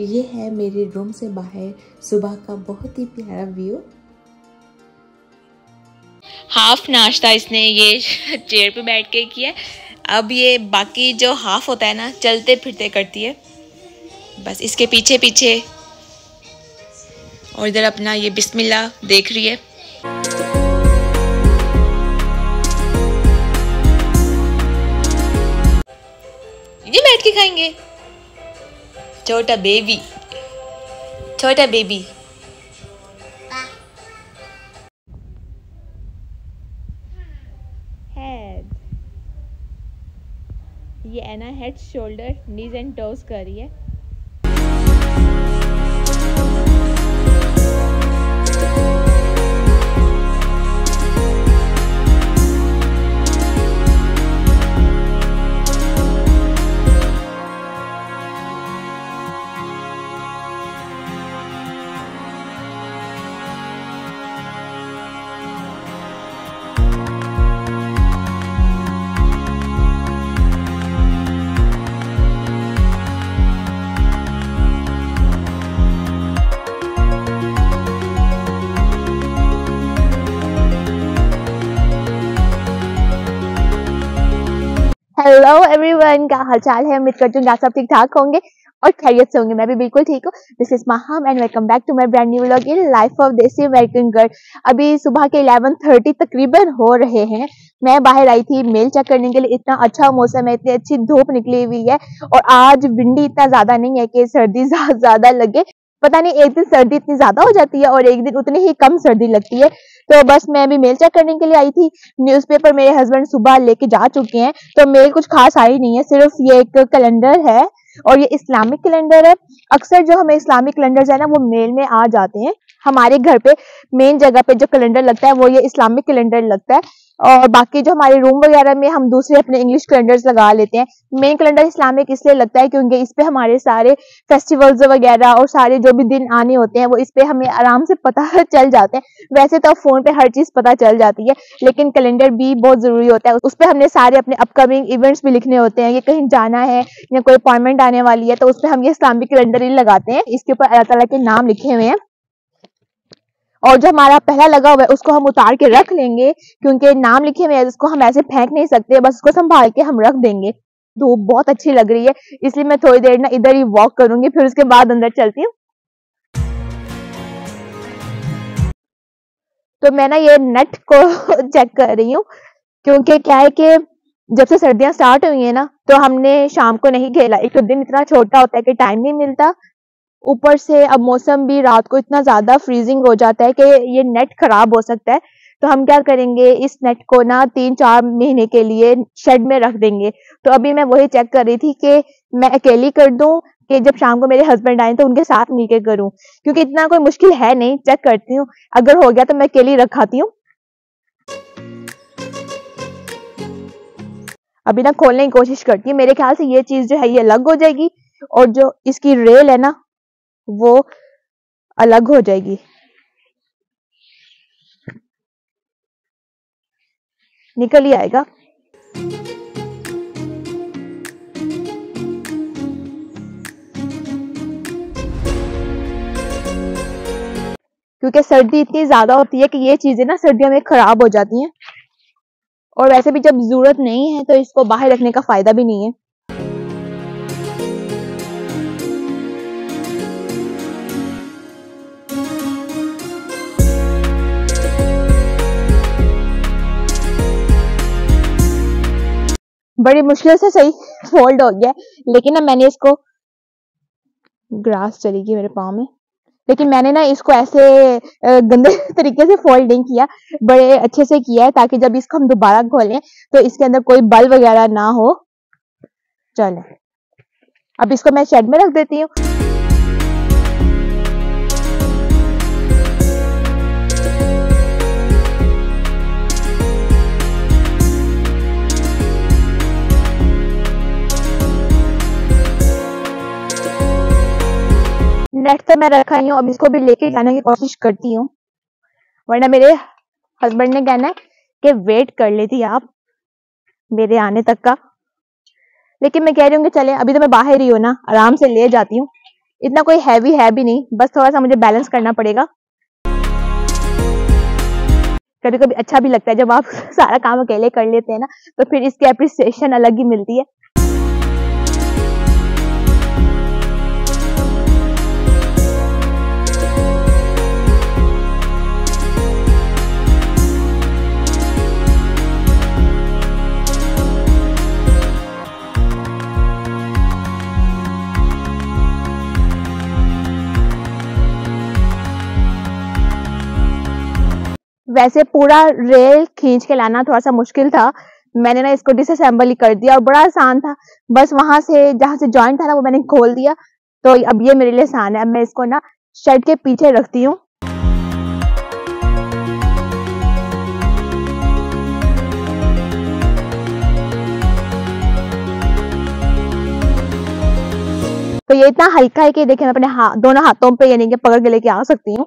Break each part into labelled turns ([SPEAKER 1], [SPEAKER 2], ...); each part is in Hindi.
[SPEAKER 1] ये है मेरे रूम से बाहर सुबह का बहुत ही प्यारा व्यू
[SPEAKER 2] हाफ़ नाश्ता इसने ये चेयर पे बैठ के किया। अब ये बाकी जो हाफ़ होता है ना, चलते फिरते करती है। बस इसके पीछे पीछे। और इधर अपना ये बिस्मिल्लाह देख रही है। ये बैठ के खाएँगे। छोटा बेबी छोटा बेबी हेड ये एना head shoulder knees and toes कर रही है.
[SPEAKER 3] एवरीवन क्या हालचाल है? उम्मीद करती हूँ आप सब ठीक ठाक होंगे और खैरियत से होंगे। मैं भी बिल्कुल ठीक हूँ। This is Maham and welcome back to my brand new vlog in life of desi American girl अभी सुबह के 11:30 तकरीबन हो रहे हैं। मैं बाहर आई थी मेल चेक करने के लिए। इतना अच्छा मौसम है, इतनी अच्छी धूप निकली हुई है और आज विंडी इतना ज़्यादा नहीं है कि सर्दी ज़्यादा लगे। पता नहीं, एक दिन सर्दी इतनी ज़्यादा हो जाती है और एक दिन उतनी ही कम सर्दी लगती है। तो बस मैं अभी मेल चेक करने के लिए आई थी। न्यूज़पेपर मेरे हस्बैंड सुबह लेके जा चुके हैं। तो मेल कुछ खास आई नहीं है, सिर्फ़ ये एक कैलेंडर है और ये इस्लामिक कैलेंडर है। अक्सर जो हमें इस्लामिक कैलेंडर है ना, वो मेल में आ जाते हैं। हमारे घर पे मेन जगह पे जो कैलेंडर लगता है, वो ये इस्लामिक कैलेंडर लगता है। और बाकी जो हमारे रूम वगैरह में हम दूसरे अपने इंग्लिश कैलेंडर्स लगा लेते हैं। मेन कैलेंडर इस्लामिक इसलिए लगता है क्योंकि इस पे हमारे सारे फेस्टिवल्स वगैरह और सारे जो भी दिन आने होते हैं, वो इस पे हमें आराम से पता चल जाते हैं। वैसे तो फ़ोन पे हर चीज़ पता चल जाती है, लेकिन कैलेंडर भी बहुत ज़रूरी होता है। उस पर हमने सारे अपने अपकमिंग इवेंट्स भी लिखने होते हैं ये कहीं जाना है या कोई अपॉइंटमेंट आने वाली है तो उस पर हम ये इस्लामिक कैलेंडर ही लगाते हैं। इसके ऊपर अल्लाह तला के नाम लिखे हुए हैं। और जो हमारा पहला लगा हुआ है, उसको हम उतार के रख लेंगे, क्योंकि नाम लिखे हुए हैं उसको हम ऐसे फेंक नहीं सकते, बस उसको संभाल के हम रख देंगे। धूप बहुत अच्छी लग रही है, इसलिए मैं थोड़ी देर ना इधर ही वॉक करूँगी, फिर उसके बाद अंदर चलती हूँ। तो मैं ना ये नेट को चेक कर रही हूँ, क्योंकि क्या है कि जब से सर्दियाँ स्टार्ट हुई है ना तो हमने शाम को नहीं खेला, एक तो दिन इतना छोटा होता है कि टाइम नहीं मिलता ऊपर से अब मौसम भी रात को इतना ज़्यादा फ्रीजिंग हो जाता है कि ये नेट खराब हो सकता है। तो हम क्या करेंगे? इस नेट को ना तीन चार महीने के लिए शेड में रख देंगे। तो अभी मैं वही चेक कर रही थी कि मैं अकेली कर दूँ कि जब शाम को मेरे हस्बैंड आए तो उनके साथ मिलके करूँ? क्योंकि इतना कोई मुश्किल है नहीं चेक करती हूँ। अगर हो गया तो मैं अकेली रखाती हूँ। अभी ना खोलने की कोशिश करती हूँ। मेरे ख्याल से ये चीज़ जो है, ये अलग हो जाएगी। और जो इसकी रेल है ना वो अलग हो जाएगी। निकल ही आएगा। क्योंकि सर्दी इतनी ज़्यादा होती है कि ये चीज़ें ना सर्दियों में खराब हो जाती हैं। और वैसे भी जब ज़रूरत नहीं है तो इसको बाहर रखने का फ़ायदा भी नहीं है। बड़ी मुश्किल से सही फोल्ड हो गया लेकिन ना मैंने इसको ग्रास चली गई मेरे पाँव में। लेकिन मैंने ना इसको ऐसे गंदे तरीके से फोल्ड नहीं किया, बड़े अच्छे से किया है, ताकि जब इसको हम दोबारा खोलें तो इसके अंदर कोई बल वगैरह ना हो। चले। अब इसको मैं शेड में रख देती हूँ। नेट तो मैं रखा ही हूँ, अब इसको भी लेके जाने की कोशिश करती हूँ। वरना मेरे हस्बैंड ने कहना है कि वेट कर लेती आप मेरे आने तक का। लेकिन मैं कह रही हूँ कि चले, अभी तो मैं बाहर ही हूँ ना, आराम से ले जाती हूँ। इतना कोई हैवी है भी नहीं, बस थोड़ा सा मुझे बैलेंस करना पड़ेगा। कभी कभी अच्छा भी लगता है, जब आप सारा काम अकेले कर लेते हैं ना तो फिर इसकी अप्रिसिएशन अलग ही मिलती है। वैसे पूरा रेल खींच के लाना थोड़ा सा मुश्किल था। मैंने ना इसको डिसअसेंबल ही कर दिया और बड़ा आसान था। बस वहाँ से, जहाँ से जॉइंट था ना, वो मैंने खोल दिया। तो अब ये मेरे लिए आसान है। अब मैं इसको ना शर्ट के पीछे रखती हूँ। तो ये इतना हल्का है कि देखिए मैं अपने हाथ दोनों हाथों पे यानी कि पकड़ के लेके आ सकती हूँ।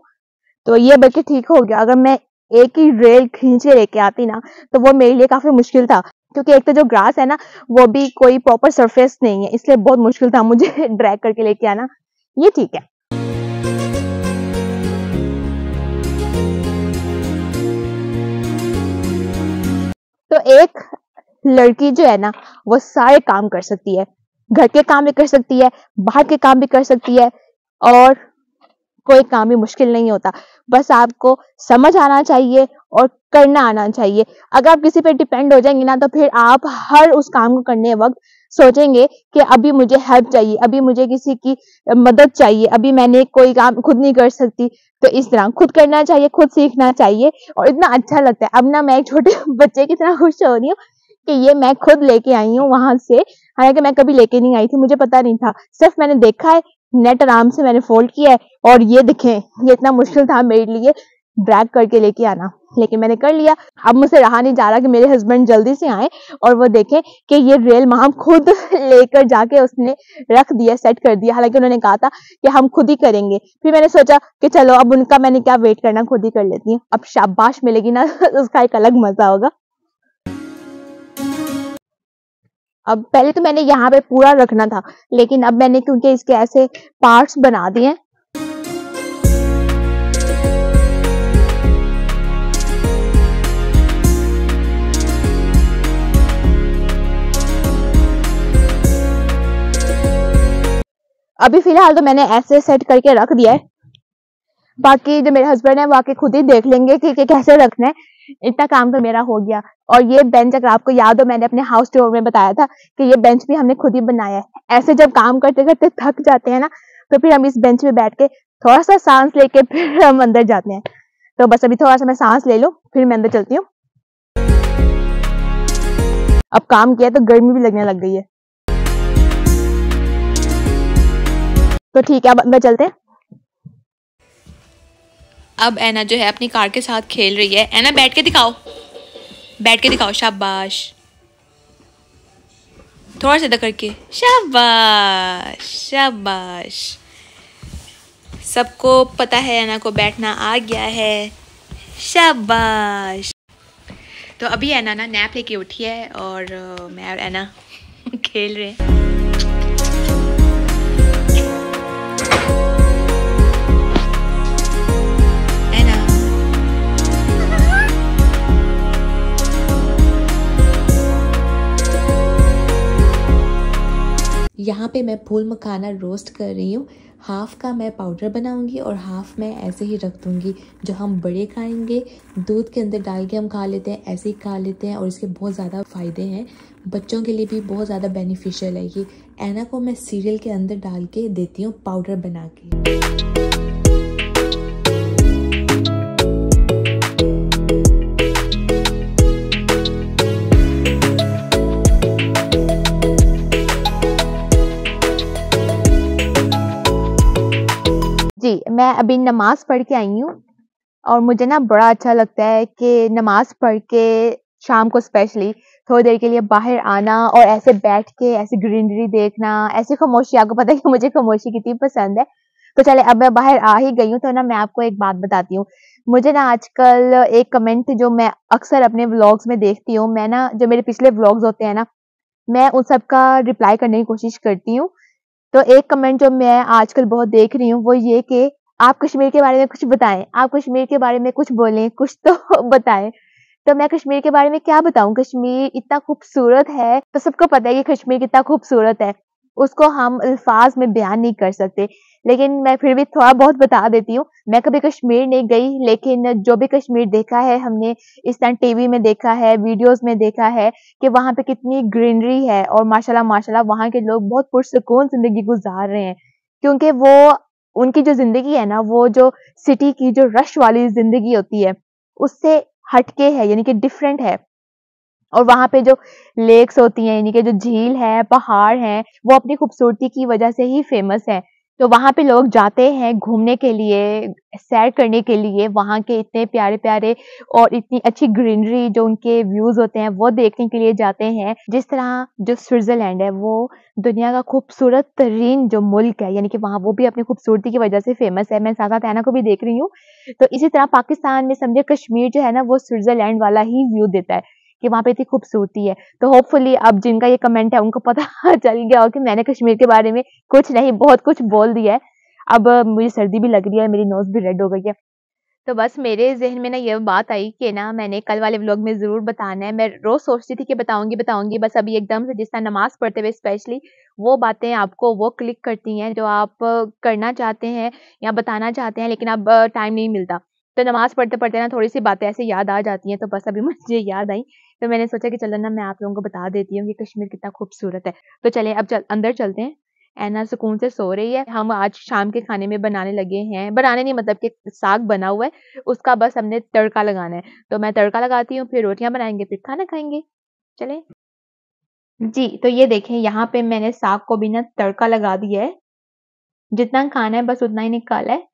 [SPEAKER 3] तो ये बल्कि ठीक हो गया। अगर मैं एक ही रेल खींच के लेके आती ना तो वो मेरे लिए काफ़ी मुश्किल था। क्योंकि एक तो जो ग्रास है ना, वो भी कोई प्रॉपर सरफेस नहीं है, इसलिए बहुत मुश्किल था मुझे ड्रैग करके लेके आना। ये ठीक है। तो एक लड़की जो है ना, वो सारे काम कर सकती है। घर के काम भी कर सकती है, बाहर के काम भी कर सकती है, और कोई काम भी मुश्किल नहीं होता। बस आपको समझ आना चाहिए और करना आना चाहिए। अगर आप किसी पे डिपेंड हो जाएँगे ना तो फिर आप हर उस काम को करने वक्त सोचेंगे कि अभी मुझे हेल्प चाहिए, अभी मुझे किसी की मदद चाहिए, अभी मैंने कोई काम खुद नहीं कर सकती। तो इस तरह खुद करना चाहिए, खुद सीखना चाहिए और इतना अच्छा लगता है। अब ना मैं एक छोटे बच्चे की तरह खुश हो रही हूँ कि ये मैं खुद लेके आई हूँ वहाँ से। हालाँकि मैं कभी लेके नहीं आई थी, मुझे पता नहीं था। सिर्फ़ मैंने देखा है नेट आराम से मैंने फोल्ड किया है और ये देखें, ये इतना मुश्किल था मेरे लिए ड्रैग करके लेके आना, लेकिन मैंने कर लिया। अब मुझसे रहा नहीं, जा रहा कि मेरे हस्बैंड जल्दी से आए और वो देखें कि ये रेल माम खुद लेकर जाके उसने रख दिया सेट कर दिया। हालाँकि उन्होंने कहा था कि हम खुद ही करेंगे। फिर मैंने सोचा कि चलो, अब उनका मैंने क्या वेट करना, खुद ही कर लेती हूँ। अब शाबाश मिलेगी ना, उसका एक अलग मज़ा होगा। अब पहले तो मैंने यहाँ पे पूरा रखना था लेकिन अब मैंने क्योंकि इसके ऐसे पार्ट्स बना दिए अभी फ़िलहाल तो मैंने ऐसे सेट करके रख दिया है। बाकी जो मेरे हस्बैंड है वो आके खुद ही देख लेंगे कि, कैसे रखना है। इतना काम तो मेरा हो गया। और ये बेंच अगर आपको याद हो, मैंने अपने हाउस टूर में बताया था कि ये बेंच भी हमने खुद ही बनाया है। ऐसे जब काम करते करते थक जाते हैं ना तो फिर हम इस बेंच पे बैठ के थोड़ा सा सांस लेके फिर हम अंदर जाते हैं। तो बस अभी थोड़ा सा मैं सांस ले लूँ, फिर मैं अंदर चलती हूँ। अब काम किया तो गर्मी भी लगने लग गई है। तो ठीक है, अब अंदर चलते हैं।
[SPEAKER 2] अब एना जो है अपनी कार के साथ खेल रही है। एना, बैठ के दिखाओ। बैठ के दिखाओ, शाबाश। थोड़ा सा करके। शाबाश शाबाश। सबको पता है एना को बैठना आ गया है। शाबाश। तो अभी एना ना नैप लेके उठी है और मैं और एना खेल रहे हैं।
[SPEAKER 1] यहाँ पे मैं फूल मखाना रोस्ट कर रही हूँ। हाफ़ का मैं पाउडर बनाऊँगी और हाफ़ मैं ऐसे ही रख दूँगी, जो हम बड़े खाएँगे। दूध के अंदर डाल के हम खा लेते हैं, ऐसे ही खा लेते हैं और इसके बहुत ज़्यादा फ़ायदे हैं। बच्चों के लिए भी बहुत ज़्यादा बेनिफिशियल है ये। एना को मैं सीरियल के अंदर डाल के देती हूँ पाउडर बना के।
[SPEAKER 3] मैं अभी नमाज़ पढ़ के आई हूँ और मुझे ना बड़ा अच्छा लगता है कि नमाज़ पढ़ के शाम को स्पेशली थोड़ी देर के लिए बाहर आना और ऐसे बैठ के ऐसे ग्रीनरी देखना, ऐसी खामोशी, आपको पता है कि मुझे खामोशी कितनी पसंद है। तो चले अब मैं बाहर आ ही गई हूँ तो ना मैं आपको एक बात बताती हूँ। मुझे ना आजकल एक कमेंट जो मैं अक्सर अपने व्लॉग्स में देखती हूँ, मैं ना, जो मेरे पिछले व्लॉग्स होते हैं ना, मैं उन सब का रिप्लाई करने की कोशिश करती हूँ। तो एक कमेंट जो मैं आजकल बहुत देख रही हूँ, वो ये कि आप कश्मीर के बारे में कुछ बताएँ। आप कश्मीर के बारे में कुछ बोलें, कुछ तो बताएँ। तो मैं कश्मीर के बारे में क्या बताऊँ? कश्मीर इतना खूबसूरत है तो सबको पता है कि कश्मीर कितना खूबसूरत है। उसको हम अल्फाज में बयान नहीं कर सकते। लेकिन मैं फिर भी थोड़ा बहुत बता देती हूँ। मैं कभी कश्मीर नहीं गई, लेकिन जो भी कश्मीर देखा है, हमने इस तरह टीवी में देखा है, वीडियोस में देखा है, कि वहाँ पे कितनी ग्रीनरी है और माशाल्लाह माशाल्लाह, वहाँ के लोग बहुत पुरसकून ज़िंदगी गुजार रहे हैं। क्योंकि वो उनकी जो ज़िंदगी है ना, वो जो सिटी की जो रश वाली ज़िंदगी होती है, उससे हटके है, यानी कि डिफरेंट है। और वहाँ पे जो लेक्स होती हैं, यानी कि जो झील है, पहाड़ हैं, वो अपनी खूबसूरती की वजह से ही फ़ेमस है। तो वहाँ पे लोग जाते हैं घूमने के लिए, सैर करने के लिए। वहाँ के इतने प्यारे प्यारे और इतनी अच्छी ग्रीनरी जो उनके व्यूज़ होते हैं, वो देखने के लिए जाते हैं। जिस तरह जो स्विट्जरलैंड है, वो दुनिया का खूबसूरत तरीन जो मुल्क है, यानी कि वहाँ वो भी अपनी खूबसूरती की वजह से फ़ेमस है। मैं सादा तैना को भी देख रही हूँ। तो इसी तरह पाकिस्तान में समझे कश्मीर जो है ना, वो स्विट्जरलैंड वाला ही व्यू देता है। कि वहाँ पे इतनी खूबसूरती है। तो होपफुली अब जिनका ये कमेंट है, उनको पता चल गया हो कि मैंने कश्मीर के बारे में कुछ नहीं, बहुत कुछ बोल दिया है। अब मुझे सर्दी भी लग रही है मेरी नोज़ भी रेड हो गई है। तो बस मेरे जहन में ना ये बात आई कि ना मैंने कल वाले व्लॉग में ज़रूर बताना है। मैं रोज़ सोचती थी कि बताऊँगी बताऊँगी, बस अभी एकदम से जिस तरह नमाज़ पढ़ते हुए स्पेशली वो बातें आपको वो क्लिक करती हैं जो आप करना चाहते हैं या बताना चाहते हैं, लेकिन अब टाइम नहीं मिलता। तो नमाज़ पढ़ते पढ़ते ना थोड़ी सी बातें ऐसे याद आ जाती हैं तो बस अभी मुझे याद आई तो मैंने सोचा कि चलो ना मैं आप लोगों को बता देती हूँ कि कश्मीर कितना खूबसूरत है। तो चले अब चल, अंदर चलते हैं। ऐना सुकून से सो रही है। हम आज शाम के खाने में बनाने लगे हैं। बनाने नहीं मतलब कि साग बना हुआ है। उसका बस हमने तड़का लगाना है। तो मैं तड़का लगाती हूँ फिर रोटियाँ बनाएँगे फिर खाना खाएँगे। चले। जी तो ये देखें यहाँ पे मैंने साग को भी ना तड़का लगा दिया है। जितना खाना है बस उतना ही निकाला है।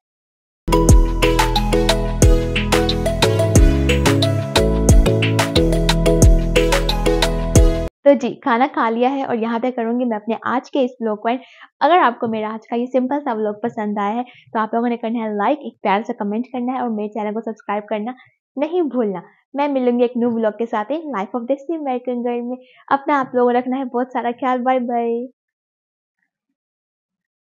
[SPEAKER 3] जी, खाना खा लिया है और यहाँ पे करूँगी मैं अपने आज के इस ब्लॉग पॉइंट अगर आपको मेरा आज का ये सिंपल सा ब्लॉग पसंद आया है तो आप लोगों ने करना है लाइक एक प्यार से कमेंट करना है और मेरे चैनल को सब्सक्राइब करना नहीं भूलना। मैं मिलूँगी एक न्यू ब्लॉग के साथ ही लाइफ ऑफ़ दिस में। अपना आप लोगों रखना है बहुत सारा ख्याल। Bye bye